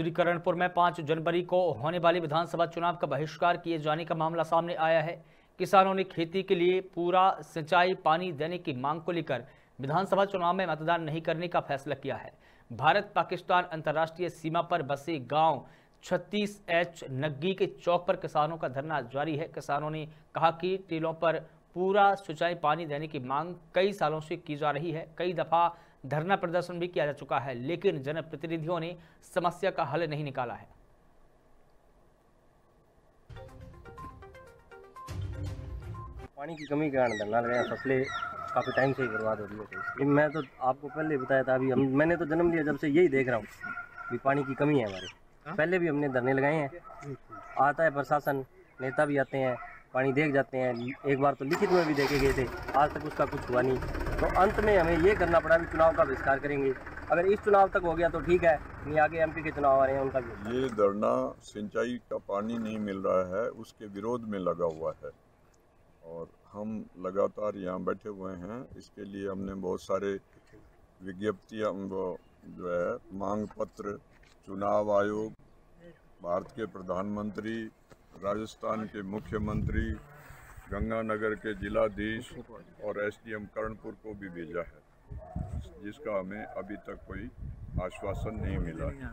श्रीकरणपुर में पाँच जनवरी को होने वाले विधानसभा चुनाव का बहिष्कार किए जाने का मामला सामने आया है। किसानों ने खेती के लिए पूरा सिंचाई पानी देने की मांग को लेकर विधानसभा चुनाव में मतदान नहीं करने का फैसला किया है। भारत पाकिस्तान अंतर्राष्ट्रीय सीमा पर बसे गाँव छत्तीस एच नग्गी के चौक पर किसानों का धरना जारी है। किसानों ने कहा कि टीलों पर पूरा सिंचाई पानी देने की मांग कई सालों से की जा रही है। कई दफ़ा धरना प्रदर्शन भी किया जा चुका है लेकिन जनप्रतिनिधियों ने समस्या का हल नहीं निकाला है। पानी की कमी के कारण धरना लगाया फ़सलें काफ़ी टाइम से ही बर्बाद हो रही है तो मैं तो आपको पहले बताया था अभी हम मैंने तो जन्म लिया जब से यही देख रहा हूँ कि पानी की कमी है हमारे। पहले भी हमने धरने लगाए हैं। आता है प्रशासन नेता भी आते हैं पानी देख जाते हैं। एक बार तो लिखित में भी देखे गए थे। आज तक उसका कुछ हुआ नहीं। तो अंत में हमें ये करना पड़ा भी चुनाव का बहिष्कार करेंगे। अगर इस चुनाव तक हो गया तो ठीक है, नहीं आगे एमपी के चुनाव आ रहे हैं, उनका भी। ये धरना सिंचाई का पानी नहीं मिल रहा है, उसके विरोध में लगा हुआ है। और हम लगातार यहाँ बैठे हुए हैं। इसके लिए हमने बहुत सारे विज्ञप्तियाँ जो है, मांग पत्र, चुनाव आयोग, भारत के प्रधानमंत्री राजस्थान के मुख्यमंत्री, गंगानगर के जिलाधीश और एसडीएम कर्णपुर को भी भेजा है, जिसका हमें अभी तक कोई आश्वासन नहीं मिला है।